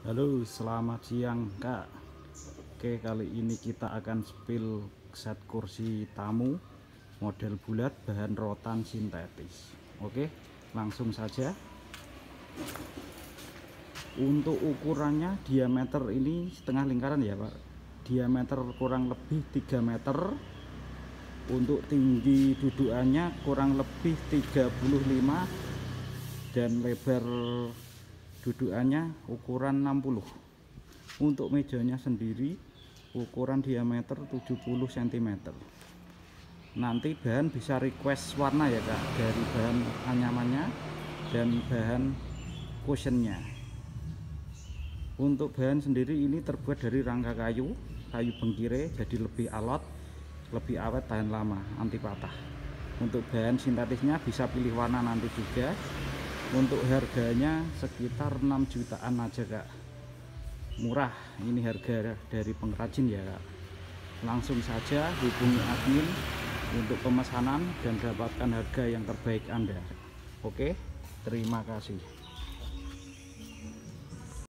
Halo selamat siang kak. Oke kali ini kita akan spill set kursi tamu model bulat bahan rotan sintetis. Oke langsung saja. Untuk ukurannya diameter ini setengah lingkaran ya pak. Diameter kurang lebih 3 meter. Untuk tinggi dudukannya kurang lebih 35 dan lebar dudukannya ukuran 60 untuk mejanya sendiri ukuran diameter 70 cm nanti bahan bisa request warna ya kak dari bahan anyamannya dan bahan cushionnya. Untuk bahan sendiri ini terbuat dari rangka kayu kayu bengkire jadi lebih alot lebih awet tahan lama anti patah. Untuk bahan sintetisnya bisa pilih warna nanti juga untuk harganya sekitar 6 jutaan aja kak. Murah. Ini harga dari pengrajin ya kak. Langsung saja hubungi admin untuk pemesanan dan dapatkan harga yang terbaik anda. Oke? Terima kasih